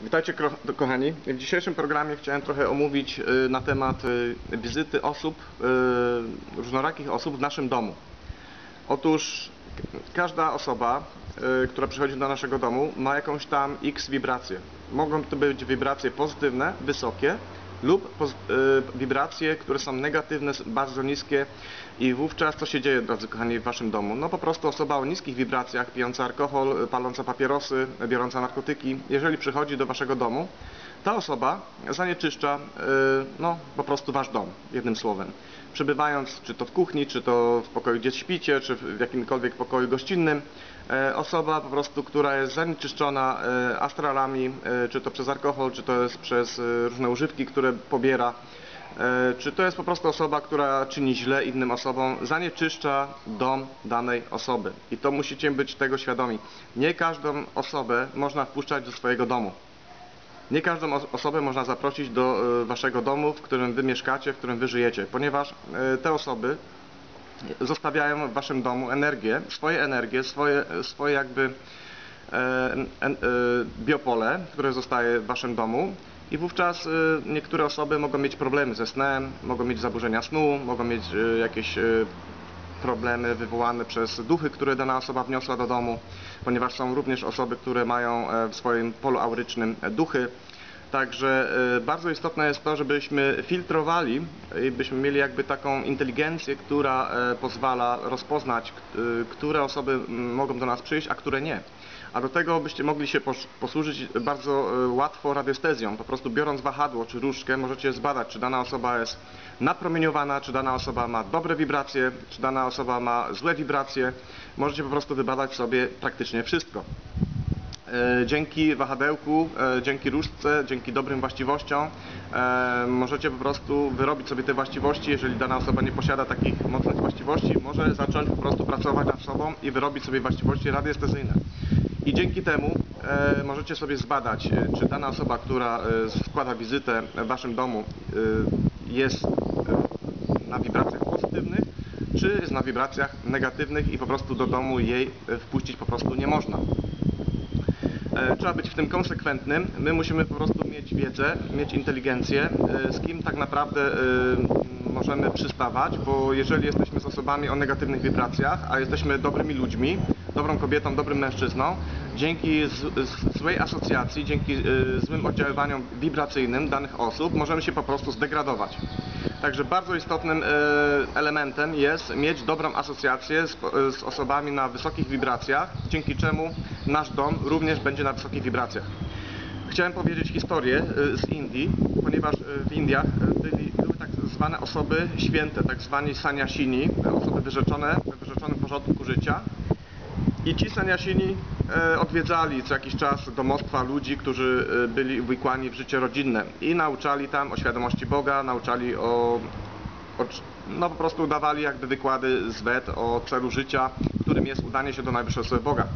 Witajcie kro- kochani. W dzisiejszym programie chciałem trochę omówić y, na temat y, wizyty osób, y, różnorakich osób w naszym domu. Otóż każda osoba, y, która przychodzi do naszego domu ma jakąś tam x wibrację. Mogą to być wibracje pozytywne, wysokie lub y, wibracje, które są negatywne, bardzo niskie i wówczas co się dzieje, drodzy kochani, w waszym domu? No po prostu osoba o niskich wibracjach, pijąca alkohol, y, paląca papierosy, y, biorąca narkotyki, jeżeli przychodzi do waszego domu, ta osoba zanieczyszcza no, po prostu wasz dom, jednym słowem. Przebywając czy to w kuchni, czy to w pokoju, gdzie śpicie, czy w jakimkolwiek pokoju gościnnym, osoba po prostu, która jest zanieczyszczona e, astralami, e, czy to przez alkohol, czy to jest przez e, różne używki, które pobiera, e, czy to jest po prostu osoba, która czyni źle innym osobom, zanieczyszcza dom danej osoby. I to musicie być tego świadomi. Nie każdą osobę można wpuszczać do swojego domu. Nie każdą os- osobę można zaprosić do e, waszego domu, w którym wy mieszkacie, w którym wy żyjecie, ponieważ e, te osoby zostawiają w waszym domu energię, swoje energie, swoje, swoje jakby e, e, biopole, które zostaje w waszym domu i wówczas e, niektóre osoby mogą mieć problemy ze snem, mogą mieć zaburzenia snu, mogą mieć jakieś problemy wywołane przez duchy, które dana osoba wniosła do domu, ponieważ są również osoby, które mają w swoim polu aurycznym duchy. Także e, bardzo istotne jest to, żebyśmy filtrowali i byśmy mieli jakby taką inteligencję, która e, pozwala rozpoznać, e, które osoby mogą do nas przyjść, a które nie. A do tego byście mogli się posłużyć bardzo łatwo radiestezją. Po prostu biorąc wahadło czy różdżkę możecie zbadać, czy dana osoba jest napromieniowana, czy dana osoba ma dobre wibracje, czy dana osoba ma złe wibracje. Możecie po prostu wybadać sobie praktycznie wszystko. E, Dzięki wahadełku, e, dzięki różdżce, dzięki dobrym właściwościom e, możecie po prostu wyrobić sobie te właściwości. Jeżeli dana osoba nie posiada takich mocnych właściwości, może zacząć po prostu pracować nad sobą i wyrobić sobie właściwości radiestezyjne. I dzięki temu możecie sobie zbadać, czy dana osoba, która składa wizytę w waszym domu jest na wibracjach pozytywnych, czy jest na wibracjach negatywnych i po prostu do domu jej wpuścić po prostu nie można. E, Trzeba być w tym konsekwentnym. My musimy po prostu mieć wiedzę, mieć inteligencję, e, z kim tak naprawdę e, możemy przystawać, bo jeżeli jesteśmy z osobami o negatywnych wibracjach, a jesteśmy dobrymi ludźmi, dobrą kobietą, dobrym mężczyzną, dzięki z, z, złej asocjacji, dzięki e, złym oddziaływaniom wibracyjnym danych osób, możemy się po prostu zdegradować. Także bardzo istotnym e, elementem jest mieć dobrą asocjację z, z osobami na wysokich wibracjach, dzięki czemu nasz dom również będzie na wysokich wibracjach. Chciałem powiedzieć historię e, z Indii, ponieważ e, w Indiach e, byli, zwane osoby święte, tak zwani saniasini, osoby wyrzeczone w wyrzeczonym porządku życia. I ci saniasini e, odwiedzali co jakiś czas domostwa ludzi, którzy e, byli uwikłani w życie rodzinne i nauczali tam o świadomości Boga, nauczali o, o no po prostu dawali jakby wykłady z Wed o celu życia, którym jest udanie się do najwyższego Boga.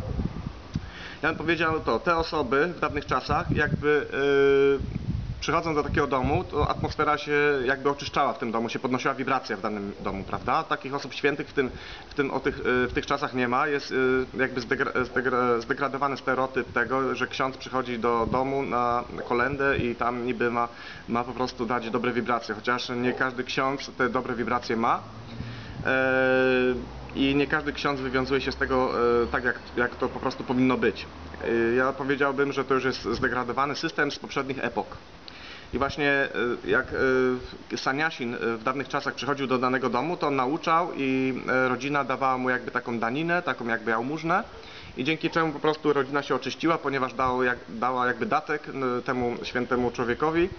Ja bym powiedział to, te osoby w dawnych czasach jakby yy, przychodząc do takiego domu, to atmosfera się jakby oczyszczała w tym domu, się podnosiła wibracja w danym domu, prawda? Takich osób świętych w tym, w tym o tych, yy, w tych czasach nie ma. Jest yy, jakby zdegra, zdegra, zdegradowany stereotyp tego, że ksiądz przychodzi do domu na kolendę i tam niby ma, ma po prostu dać dobre wibracje, chociaż nie każdy ksiądz te dobre wibracje ma. Eee, i nie każdy ksiądz wywiązuje się z tego e, tak, jak, jak to po prostu powinno być. E, Ja powiedziałbym, że to już jest zdegradowany system z poprzednich epok. I właśnie e, jak e, saniasin e, w dawnych czasach przychodził do danego domu, to on nauczał i rodzina dawała mu jakby taką daninę, taką jakby jałmużnę i dzięki czemu po prostu rodzina się oczyściła, ponieważ dało jak, dała jakby datek temu świętemu człowiekowi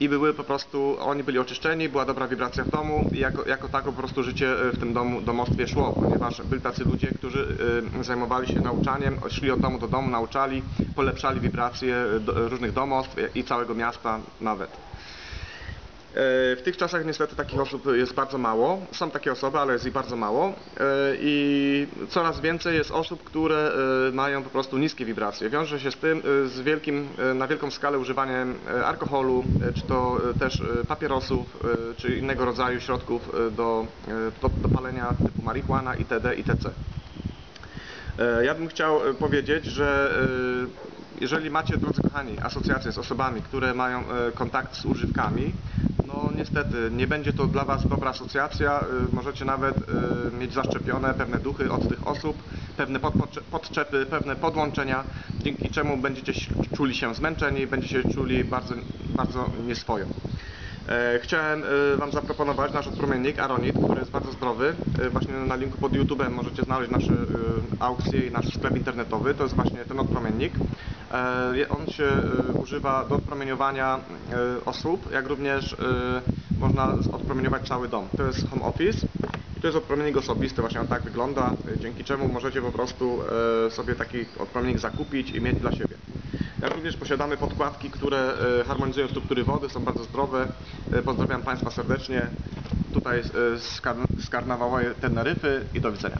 i były po prostu, oni byli oczyszczeni, była dobra wibracja w domu i jako, jako po prostu życie e, w tym domu, domostwie szło, ponieważ byli tacy ludzie, którzy e, zajmowali się nauczaniem, szli od domu do domu, nauczali, polepszali wibracje e, różnych domostw i całego miasta nawet. E, W tych czasach niestety takich osób jest bardzo mało. Są takie osoby, ale jest ich bardzo mało. E, I coraz więcej jest osób, które e, mają po prostu niskie wibracje. Wiąże się z tym, z wielkim, na wielką skalę używaniem alkoholu, czy to też papierosów, czy innego rodzaju środków do, do, do palenia typu marihuana itd. E, Ja bym chciał powiedzieć, że jeżeli macie, drodzy kochani, asocjacje z osobami, które mają kontakt z używkami, no niestety nie będzie to dla Was dobra asocjacja. E, Możecie nawet e, mieć zaszczepione pewne duchy od tych osób, pewne podczepy, pewne podłączenia, dzięki czemu będziecie czuli się zmęczeni, będziecie czuli bardzo, bardzo nieswojo. E, Chciałem e, Wam zaproponować nasz odpromiennik Aronit, który jest bardzo zdrowy. E, Właśnie na linku pod YouTube'em możecie znaleźć nasze aukcje i nasz sklep internetowy. To jest właśnie ten odpromiennik. E, On się e, używa do odpromieniowania e, osób, jak również można odpromieniować cały dom. To jest home office i to jest odpromiennik osobisty, właśnie on tak wygląda, dzięki czemu możecie po prostu sobie taki odpromiennik zakupić i mieć dla siebie. Jak również posiadamy podkładki, które harmonizują struktury wody, są bardzo zdrowe. Pozdrawiam Państwa serdecznie. Tutaj z, Karn- z karnawałowej Teneryfy i do widzenia.